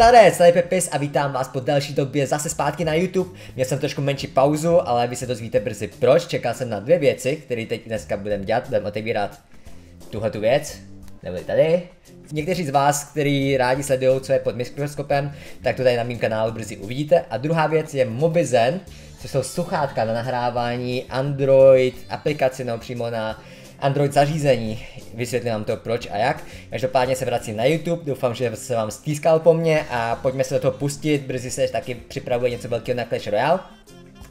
Zdarec, tady Pepis a vítám vás po další době zase zpátky na YouTube. Měl jsem trošku menší pauzu, ale vy se dozvíte brzy proč. Čekal jsem na dvě věci, které teď dneska budeme dělat. Budeme otevírat tuhle tu věc, nebo tady. Někteří z vás, kteří rádi sledují, co je pod mikroskopem, tak to tady na mém kanálu brzy uvidíte. A druhá věc je Mobizen, což jsou sluchátka na nahrávání Android aplikaci, no přímo na Android zařízení. Vysvětlím vám to proč a jak. Každopádně se vracím na YouTube, doufám, že se vám stýskal po mně a pojďme se do toho pustit. Brzy se taky připravuje něco velkého na Clash Royale.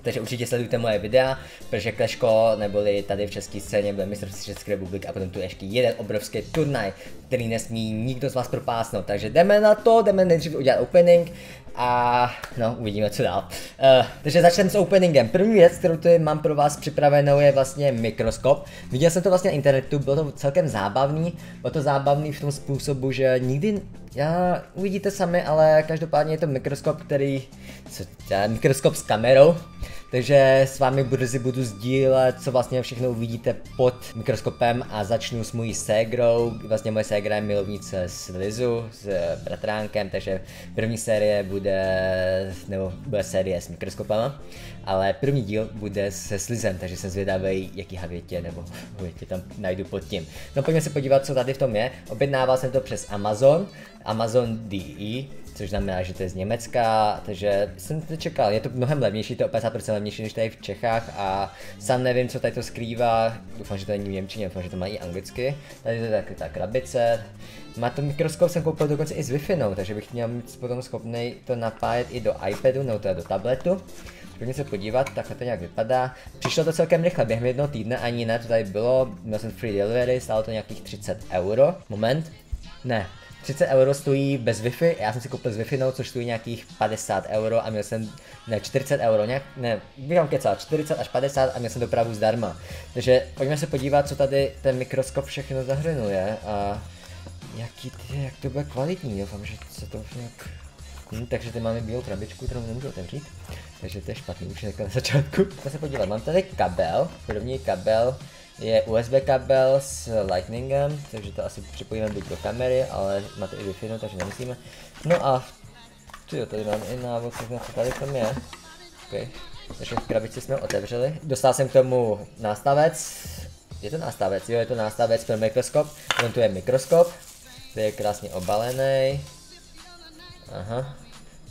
Takže určitě sledujte moje videa, protože Kleško neboli tady v české scéně byl mistrovství České republiky a potom tu ještě jeden obrovský turnaj, který nesmí nikdo z vás propásnout. Takže jdeme na to, jdeme nejdřív udělat opening a no, uvidíme co dál. Uh, takže začneme s openingem. První věc, kterou tady mám pro vás připravenou, je vlastně mikroskop. Viděl jsem to vlastně na internetu, bylo to celkem zábavný. Bylo to zábavný v tom způsobu, že nikdy, já uvidíte sami, ale každopádně je to mikroskop, který, co, mikroskop s kamerou. Takže s vámi brzy budu sdílet, co vlastně všechno uvidíte pod mikroskopem a začnu s mojí ségrou. Vlastně moje ségra je milovnice s Lizu, s bratránkem, takže první série bude, nebo bude série s mikroskopama, ale první díl bude se Slizem, takže jsem zvědavý, jaký havětě nebo havětě tam najdu pod tím. No pojďme se podívat, co tady v tom je. Objednával jsem to přes Amazon, Amazon DE, což znamená, že to je z Německa, takže jsem to čekal, je to mnohem levnější, to je 50% levnější než tady v Čechách a sám nevím, co tady to skrývá, doufám, že to není v Němčině, doufám, že to mají anglicky, tady to je tak, ta krabice, má to mikroskop jsem koupil dokonce i s wi no, takže bych měl mít potom schopný to napájet i do iPadu, nebo teda do tabletu. Pojďme se podívat, takhle to nějak vypadá. Přišlo to celkem rychle, během jednoho týdne, ani ne, to tady bylo, měl jsem free delivery, stálo to nějakých 30 euro. Moment, ne, 30 euro stojí bez Wi-Fi, já jsem si koupil s Wi-Fi, no, což stojí nějakých 50 euro a měl jsem, ne 40 euro, nějak, ne, bych kecal, 40 až 50 a měl jsem dopravu zdarma. Takže pojďme se podívat, co tady ten mikroskop všechno zahrnuje a jaký, jak to bude kvalitní, doufám, že se to už nějak Hmm, takže tady máme bílou krabičku, kterou nemůžu otevřít. Takže to je špatný už na začátku. Pojďme se podívat, mám tady kabel, první kabel, je USB kabel s lightningem, takže to asi připojíme buď do kamery, ale máte i Wi-Fi, no, takže nemusíme. No a jo, tady mám i návod, co tady tam je. Okay. Takže v krabici jsme otevřeli. Dostal jsem k tomu nástavec. Je to nástavec, jo, je to nástavec pro mikroskop. On tu je mikroskop, který je krásně obalený. Aha.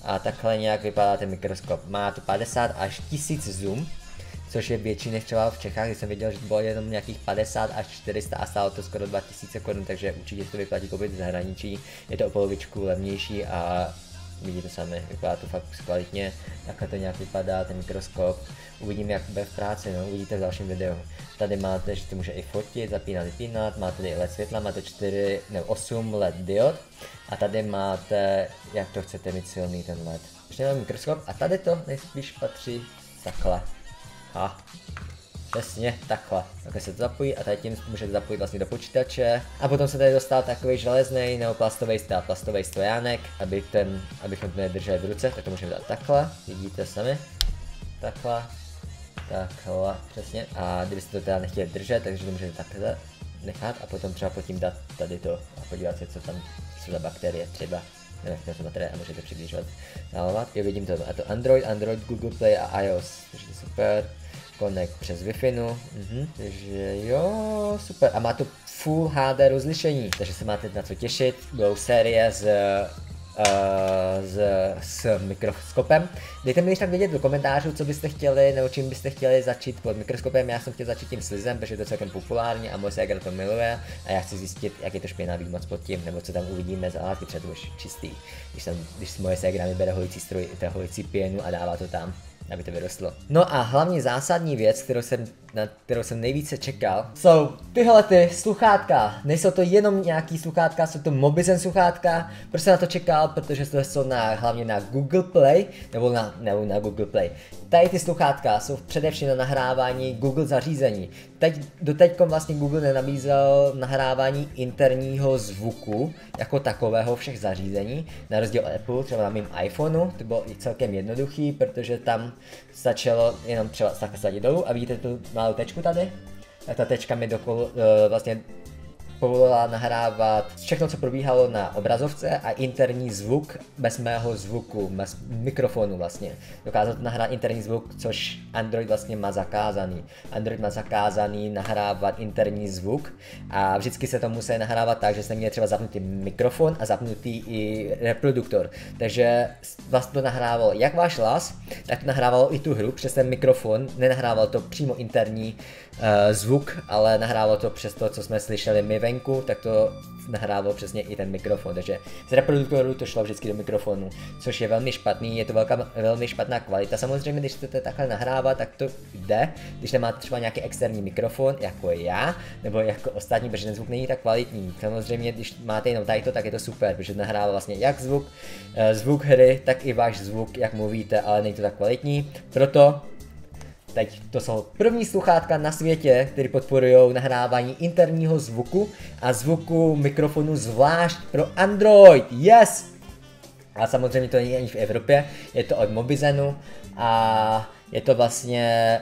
A takhle nějak vypadá ten mikroskop. Má to 50 až 1000 zoom, což je větší než třeba v Čechách, kdy jsem viděl, že to bylo jenom nějakých 50 až 400 a stálo to skoro 2000 korun, takže určitě to vyplatí koupit v zahraničí. Je to o polovičku levnější a vidíte sami, vypadá to fakt kvalitně, takhle to nějak vypadá, ten mikroskop. Uvidíme, jak bude v práci, no, uvidíte v dalším videu. Tady máte, že to může i fotit, zapínat, vypínat, máte tady LED světla, máte 4 nebo 8 LED diod a tady máte, jak to chcete mít silný ten LED. Ještě mikroskop a tady to nejspíš patří takhle. A Přesně, takhle. Takhle se to zapojí a tady tím můžete zapojit vlastně do počítače. A potom se tady dostal takový železný nebo plastový, teda plastový stojánek, aby ten, abychom to nedrželi v ruce, tak to můžeme dát takhle, vidíte sami. Takhle, takhle, přesně. A kdybyste to teda nechtěli držet, takže to můžete takhle nechat a potom třeba pod tím dát tady to a podívat se, co tam jsou za bakterie třeba. Nevím, to materiál a můžete přiblížovat. Jo, vidím to, a to Android, Android, Google Play a iOS, takže super. Connect přes Wi-Fi, no. Mhm. Takže jo, super. A má to Full HD rozlišení, takže se máte na co těšit. Budou série z Uh, s, s mikroskopem. Dejte mi tak vědět do komentářů, co byste chtěli, nebo čím byste chtěli začít pod mikroskopem. Já jsem chtěl začít tím slizem, protože to je celkem populární a moje ségra to miluje. A já chci zjistit, jak je to špinavý moc pod tím, nebo co tam uvidíme za látky, třeba to už čistý. Když, jsem, když moje ségra mi bere holicí stroj, holicí pěnu a dává to tam aby to vyrostlo. No a hlavně zásadní věc, kterou jsem, na kterou jsem nejvíce čekal, jsou tyhle ty sluchátka. Nejsou to jenom nějaký sluchátka, jsou to Mobizen sluchátka. Proč jsem na to čekal? Protože to jsou na, hlavně na Google Play, nebo na, nebo na Google Play. Tady ty sluchátka jsou především na nahrávání Google zařízení. Teď, doteď vlastně Google nenabízel nahrávání interního zvuku jako takového všech zařízení, na rozdíl od Apple, třeba na mém iPhoneu, to bylo i celkem jednoduchý, protože tam stačilo jenom třeba sadit dolů a vidíte tu malou tečku tady? A ta tečka mi dokol, uh, vlastně povolila nahrávat všechno, co probíhalo na obrazovce a interní zvuk bez mého zvuku, bez mikrofonu vlastně. Dokázal to nahrát interní zvuk, což Android vlastně má zakázaný. Android má zakázaný nahrávat interní zvuk a vždycky se to musí nahrávat tak, že se měl třeba zapnutý mikrofon a zapnutý i reproduktor. Takže vlastně to nahrávalo jak váš hlas, tak to nahrávalo i tu hru přes ten mikrofon, nenahrávalo to přímo interní uh, zvuk, ale nahrávalo to přes to, co jsme slyšeli my venku, tak to nahrávalo přesně i ten mikrofon, takže z reproduktoru to šlo vždycky do mikrofonu, což je velmi špatný, je to velká, velmi špatná kvalita. Samozřejmě, když chcete takhle nahrávat, tak to jde, když nemáte třeba nějaký externí mikrofon, jako já, nebo jako ostatní, protože ten zvuk není tak kvalitní. Samozřejmě, když máte jenom tady to, tak je to super, protože nahrává vlastně jak zvuk, eh, zvuk hry, tak i váš zvuk, jak mluvíte, ale není to tak kvalitní. Proto Teď to jsou první sluchátka na světě, které podporují nahrávání interního zvuku a zvuku mikrofonu zvlášť pro Android. Yes! A samozřejmě to není ani v Evropě, je to od Mobizenu a je to vlastně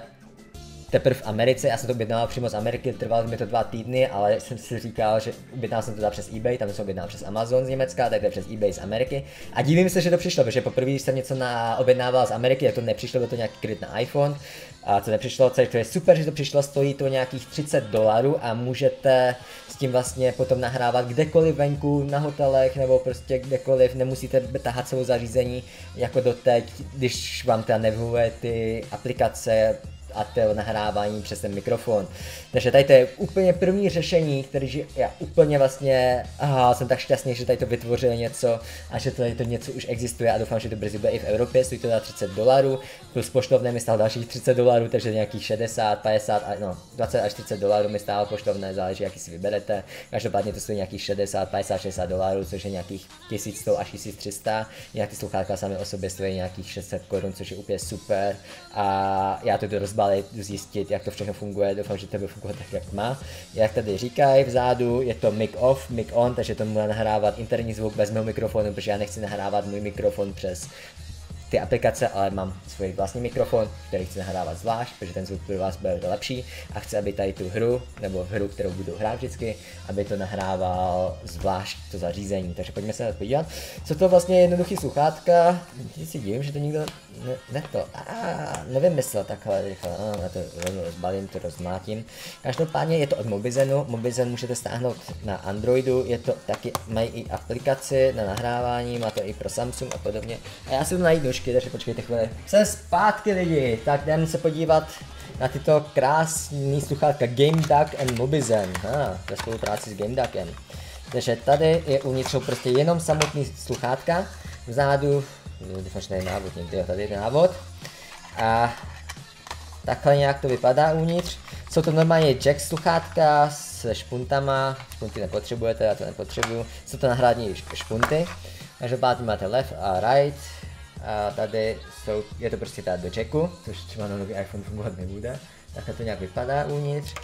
teprve v Americe, já jsem to objednal přímo z Ameriky, trvalo mi to dva týdny, ale jsem si říkal, že objednal jsem to teda přes eBay, tam jsem objednal přes Amazon z Německa, takhle přes eBay z Ameriky. A divím se, že to přišlo, protože poprvé, když jsem něco na, objednával z Ameriky, tak to nepřišlo, bylo to nějaký kryt na iPhone, a to nepřišlo, co je, to je super, že to přišlo, stojí to nějakých 30 dolarů a můžete s tím vlastně potom nahrávat kdekoliv venku, na hotelech nebo prostě kdekoliv, nemusíte tahat celou zařízení jako doteď, když vám teda nevyhovuje ty aplikace a to nahrávání přes ten mikrofon. Takže tady to je úplně první řešení, který já úplně vlastně, aha, jsem tak šťastný, že tady to vytvořili něco a že tady to něco už existuje a doufám, že to brzy bude i v Evropě, stojí to na 30 dolarů, plus poštovné mi stálo dalších 30 dolarů, takže nějakých 60, 50, no 20 až 30 dolarů mi stálo poštovné, záleží jaký si vyberete. Každopádně to stojí nějakých 60, 50, 60 dolarů, což je nějakých 1100 až 1300. Jinak ty sluchátka sami o sobě stojí nějakých 600 korun, což je úplně super. A já to rozbal ale zjistit, jak to všechno funguje, doufám, že to bude fungovat tak, jak má. Jak tady říkají vzadu, je to mic off, mic on, takže to může nahrávat interní zvuk bez mého mikrofonu, protože já nechci nahrávat můj mikrofon přes ty aplikace, ale mám svůj vlastní mikrofon, který chci nahrávat zvlášť, protože ten zvuk pro vás bude lepší a chci, aby tady tu hru, nebo hru, kterou budu hrát vždycky, aby to nahrával zvlášť to zařízení. Takže pojďme se na to podívat. Co to vlastně je jednoduchý sluchátka? Teď si divím, že to nikdo ne, ne to, a nevymyslel takhle rychle, a, já to rozbalím, to rozmátím. Každopádně je to od Mobizenu, Mobizen můžete stáhnout na Androidu, je to taky, mají i aplikaci na nahrávání, má to i pro Samsung a podobně. A já si to najít takže počkejte chvíli. Jsem zpátky lidi, tak jdeme se podívat na tyto krásné sluchátka Game Duck and Mobizen, ha, ve spolupráci s Game Duckem. Takže tady je uvnitř prostě jenom samotný sluchátka, vzadu doufám, že návod někde, tady je návod. A takhle nějak to vypadá uvnitř. Jsou to normálně jack sluchátka se špuntama, špunty nepotřebujete, já to nepotřebuju. Jsou to nahrádní špunty. Každopádně máte left a right. A tady jsou, je to prostě tady do jacku, což třeba na nový iPhone fungovat nebude. Takhle to nějak vypadá uvnitř.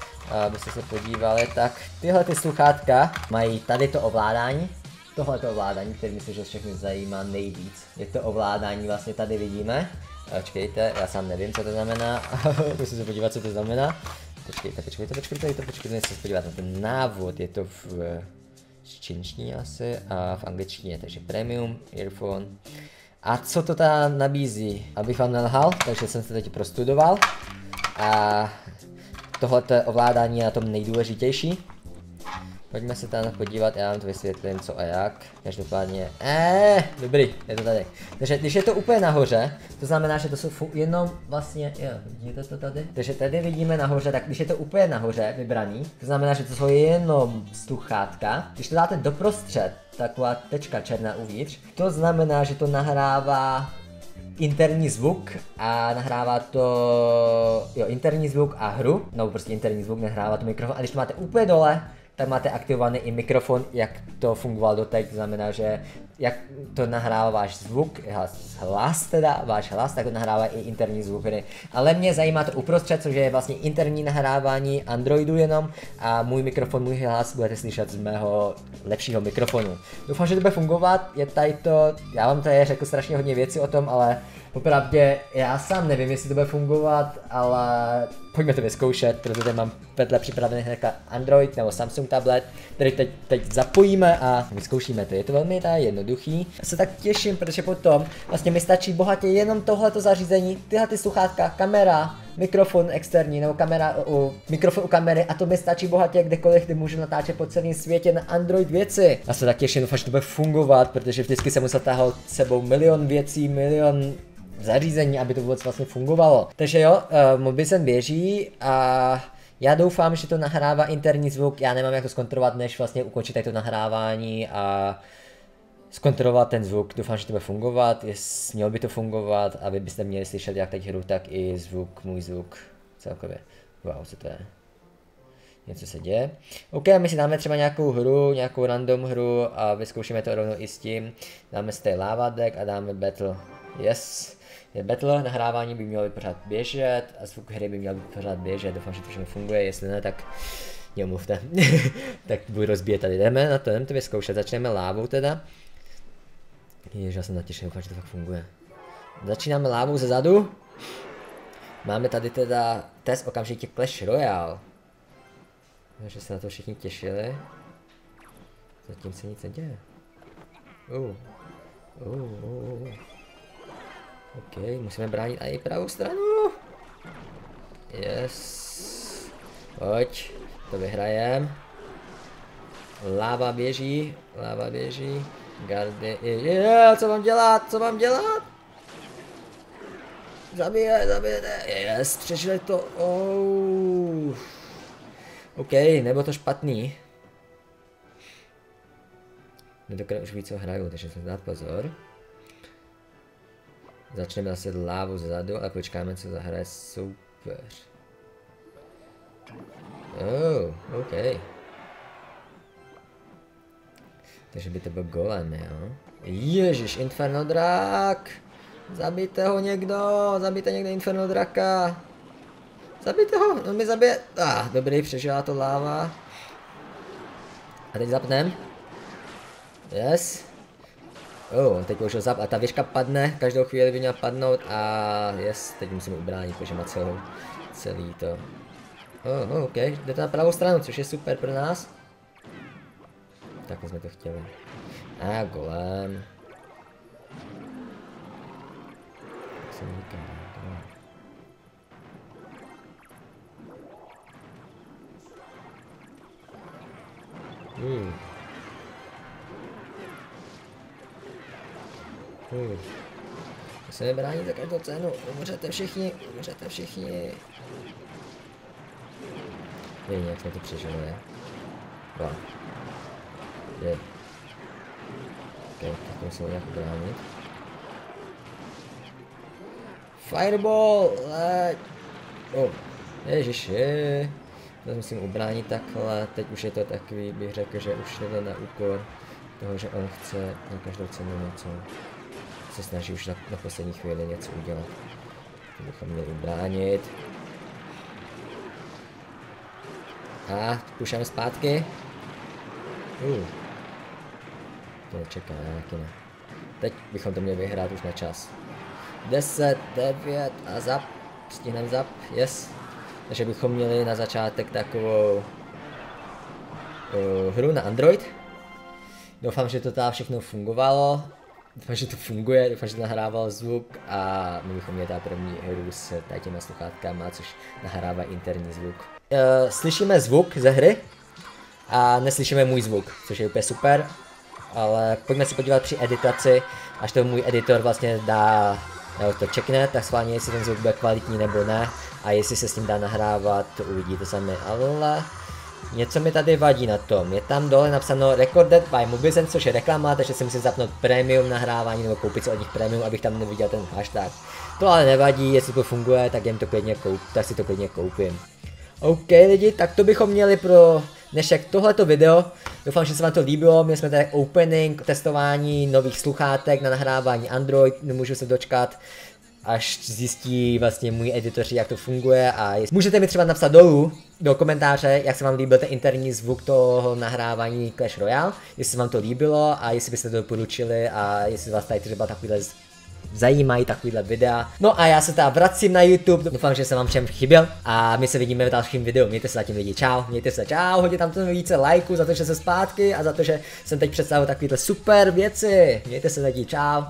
Abyste se podívali, tak tyhle ty sluchátka mají tady to ovládání, tohle ovládání, který myslím, že všechny zajímá nejvíc. Je to ovládání, vlastně tady vidíme. Počkejte, já sám nevím, co to znamená. Musím se podívat, co to znamená. Počkejte, počkejte, počkejte, to počkejte, musím se podívat na ten návod. Je to v čínštině asi a v angličtině, takže premium, earphone. A co to ta nabízí? Abych vám nelhal, takže jsem se teď prostudoval. A tohle ovládání je na tom nejdůležitější. Pojďme se tam podívat, já vám to vysvětlím co a jak. Každopádně, eee, dobrý, je to tady. Takže když je to úplně nahoře, to znamená, že to jsou jenom vlastně, jo, vidíte to tady? Takže tady vidíme nahoře, tak když je to úplně nahoře vybraný, to znamená, že to jsou jenom sluchátka. Když to dáte doprostřed, taková tečka černá uvnitř, to znamená, že to nahrává interní zvuk a nahrává to, jo, interní zvuk a hru, no prostě interní zvuk, nahrává to mikrofon a když to máte úplně dole, máte aktivovaný i mikrofon, jak to fungovalo doteď, znamená, že jak to nahrává váš zvuk, hlas teda, váš hlas, tak to nahrává i interní zvuk. Ale mě zajímá to uprostřed, což je vlastně interní nahrávání Androidu jenom a můj mikrofon, můj hlas budete slyšet z mého lepšího mikrofonu. Doufám, že to bude fungovat, je tady to, já vám tady řekl strašně hodně věcí o tom, ale Popravdě, já sám nevím, jestli to bude fungovat, ale pojďme to vyzkoušet, protože mám vedle připravený hnedka Android nebo Samsung tablet, který teď, teď zapojíme a vyzkoušíme to. Je to velmi ta jednoduchý. Se tak těším, protože potom vlastně mi stačí bohatě jenom tohleto zařízení, tyhle ty sluchátka, kamera, mikrofon externí nebo kamera, u, mikrofon u kamery a to mi stačí bohatě kdekoliv, kdy můžu natáčet po celém světě na Android věci. Já se tak těším, že to bude fungovat, protože vždycky jsem musel táhat sebou milion věcí, milion zařízení, aby to vůbec vlastně fungovalo. Takže jo, uh, Mobisen běží a já doufám, že to nahrává interní zvuk, já nemám jak to zkontrolovat, než vlastně ukončit to nahrávání a zkontrolovat ten zvuk. Doufám, že to bude fungovat, jest, mělo by to fungovat, aby byste měli slyšet jak teď hru, tak i zvuk, můj zvuk celkově. Wow, co to je? Něco se děje. OK, my si dáme třeba nějakou hru, nějakou random hru a vyzkoušíme to rovnou i s tím. Dáme si tady lava deck a dáme battle. Yes je battle, nahrávání by mělo pořád běžet a zvuk hry by měl pořád běžet, doufám, že to všechno funguje, jestli ne, tak mě omluvte. tak budu rozbíjet tady, jdeme na to, jdeme to vyzkoušet, začneme lávou teda. Ježiš, já jsem natěšený, že to fakt funguje. Začínáme lávou ze zadu. Máme tady teda test okamžitě Clash Royale. Takže se na to všichni těšili. Zatím se nic neděje. Uh. Uh, uh, uh. OK, musíme bránit i pravou stranu. Yes. Pojď, to vyhrajem. Láva běží, láva běží. Gardy, yeah, co mám dělat, co mám dělat? Zabije, zabije, yes, přežili to, oh. OK, nebo to špatný. Tentokrát už víc co hraju, takže jsem dát pozor. Začneme zase lávu zezadu a počkáme, co zahraje soupeř. Oh, OK. Takže by to byl golem, jo? Ježiš, Inferno drak! Zabijte ho někdo, zabijte někdo Inferno draka. Zabijte ho, on mi zabije. Ah, dobrý, přežila to láva. A teď zapnem. Yes. Oh, on teď použil zap a ta věžka padne, každou chvíli by měla padnout a yes, teď musím ubránit, protože má celou, celý to. Oh, oh, ok, jde to na pravou stranu, což je super pro nás. Tak jsme to chtěli. A golem. Tak jsem říkal, Hmm. Hmm. Se nebrání za každou cenu. Umřete všichni, umřete všichni. Nevím, jak jsme to přežili. Je. Ok, tak to musím nějak bránit. Fireball! Leď! Oh, ježiši. To musím ubránit takhle, teď už je to takový, bych řekl, že už je to na úkor toho, že on chce na každou cenu něco se snaží už na, na poslední chvíli něco udělat. To bychom měli bránit. A pušeme zpátky. Uh. To nečeká, nějaký ne. Teď bychom to měli vyhrát už na čas. 10, 9 a zap. Stihneme zap, yes. Takže bychom měli na začátek takovou uh, hru na Android. Doufám, že to tam všechno fungovalo. Doufám, že to funguje, doufám, že to nahrával zvuk a my bychom měli ta první hru s těma sluchátkama, což nahrává interní zvuk. Uh, slyšíme zvuk ze hry a neslyšíme můj zvuk, což je úplně super, ale pojďme se podívat při editaci, až to můj editor vlastně dá, dá to čekne, tak schválně jestli ten zvuk bude kvalitní nebo ne a jestli se s tím dá nahrávat, to uvidíte sami, ale Něco mi tady vadí na tom. Je tam dole napsáno Recorded by Mobizen, což je reklama, takže si musím zapnout premium nahrávání nebo koupit si od nich premium, abych tam neviděl ten hashtag. To ale nevadí, jestli to funguje, tak jen to klidně koup, tak si to klidně koupím. OK lidi, tak to bychom měli pro jak tohleto video. Doufám, že se vám to líbilo. Měli jsme tady opening, testování nových sluchátek na nahrávání Android. Nemůžu se dočkat až zjistí vlastně můj editoři, jak to funguje a jest... můžete mi třeba napsat dolů do komentáře, jak se vám líbil ten interní zvuk toho nahrávání Clash Royale, jestli se vám to líbilo a jestli byste to doporučili a jestli vás tady třeba takovýhle zajímají takovýhle videa. No a já se teda vracím na YouTube, doufám, že jsem vám všem chyběl a my se vidíme v dalším videu. Mějte se zatím lidi, čau, mějte se, čau, hodně tam to více lajků za to, že se zpátky a za to, že jsem teď představil takovýhle super věci. Mějte se lidi, čau.